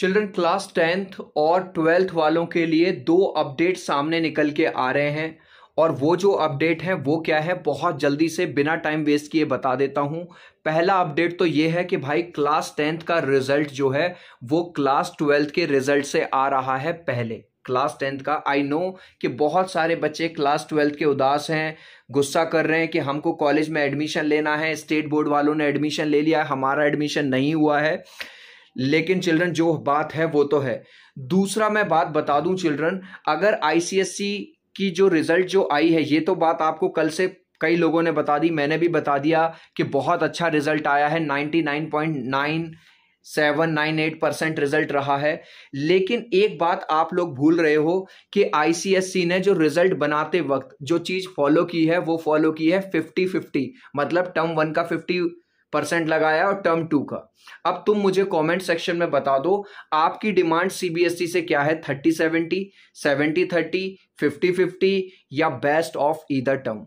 Children class tenth और twelfth वालों के लिए दो अपडेट सामने निकल के आ रहे हैं। और वो जो अपडेट है, वो क्या है, बहुत जल्दी से बिना टाइम वेस्ट किए बता देता हूँ। पहला अपडेट तो ये है कि भाई क्लास टेंथ का रिज़ल्ट जो है, वो क्लास ट्वेल्थ के रिज़ल्ट से आ रहा है पहले। क्लास टेंथ का। आई नो कि बहुत सारे बच्चे क्लास ट्वेल्थ के उदास हैं, गुस्सा कर रहे हैं कि हमको कॉलेज में एडमिशन लेना है, स्टेट बोर्ड वालों ने एडमिशन ले लिया, हमारा एडमिशन नहीं हुआ है। लेकिन चिल्ड्रन, जो बात है, वो तो है। दूसरा मैं बात बता दूँ चिल्ड्रन, अगर आईसीएससी की जो रिज़ल्ट जो आई है, ये तो बात आपको कल से कई लोगों ने बता दी, मैंने भी बता दिया कि बहुत अच्छा रिज़ल्ट आया है ninety nine point nine seven nine eight percent result रहा है। लेकिन एक बात आप लोग भूल रहे हो कि आईसीएससी ने जो रिज़ल्ट बनाते वक्त जो चीज़ फॉलो की है, वो फॉलो की है फिफ्टी फिफ्टी मतलब टर्म वन का फिफ्टी परसेंट लगाया और टर्म टू का। अब तुम मुझे कमेंट सेक्शन में बता दो, आपकी डिमांड सीबीएसई से क्या है? Thirty seventy seventy thirty fifty fifty या बेस्ट ऑफ़ ईदर टर्म